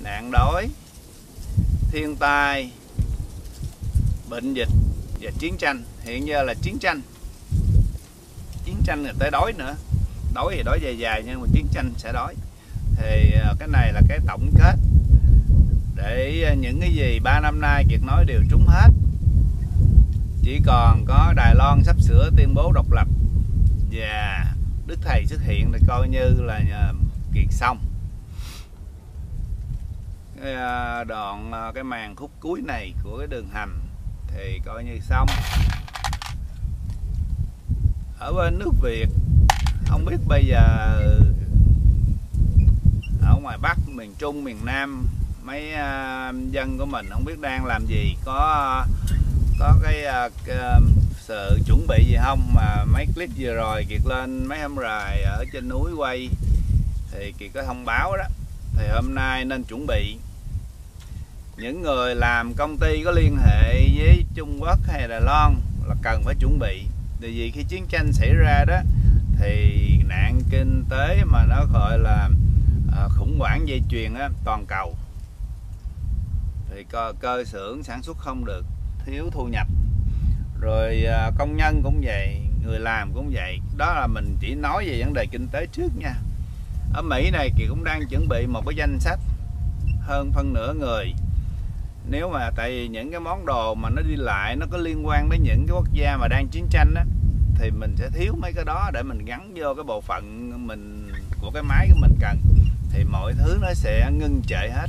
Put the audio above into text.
nạn đói, thiên tai, bệnh dịch và chiến tranh. Hiện giờ là chiến tranh. Chiến tranh là tới đói nữa. Đói thì đói dài dài nhưng mà chiến tranh sẽ đói. Thì à, cái này là cái tổng kết để những cái gì ba năm nay Kiệt nói đều trúng hết. Chỉ còn có Đài Loan sắp sửa tuyên bố độc lập và Đức Thầy xuất hiện thì coi như là à, Kiệt xong cái à, đoạn à, cái màn khúc cuối này của cái đường hầm thì coi như xong. Ở bên nước Việt không biết bây giờ ở ngoài Bắc miền Trung miền Nam mấy à, dân của mình không biết đang làm gì có có cái, cái sự chuẩn bị gì không? Mà mấy clip vừa rồi Kiệt lên mấy hôm rồi ở trên núi quay thì Kiệt có thông báo đó thì hôm nay nên chuẩn bị những người làm công ty có liên hệ với Trung Quốc hay Đài Loan là cần phải chuẩn bị. Tại vì khi chiến tranh xảy ra đó thì nạn kinh tế mà nó gọi là à, khủng hoảng dây chuyền á, toàn cầu. Thì cơ, cơ xưởng sản xuất không được thiếu thu nhập. Rồi à, công nhân cũng vậy người làm cũng vậy. Đó là mình chỉ nói về vấn đề kinh tế trước nha. Ở Mỹ này thì cũng đang chuẩn bị một cái danh sách hơn phân nửa người nếu mà tại vì những cái món đồ mà nó đi lại, nó có liên quan đến những cái quốc gia mà đang chiến tranh á, thì mình sẽ thiếu mấy cái đó để mình gắn vô cái bộ phận mình, của cái máy của mình cần. Thì mọi thứ nó sẽ ngưng trệ hết.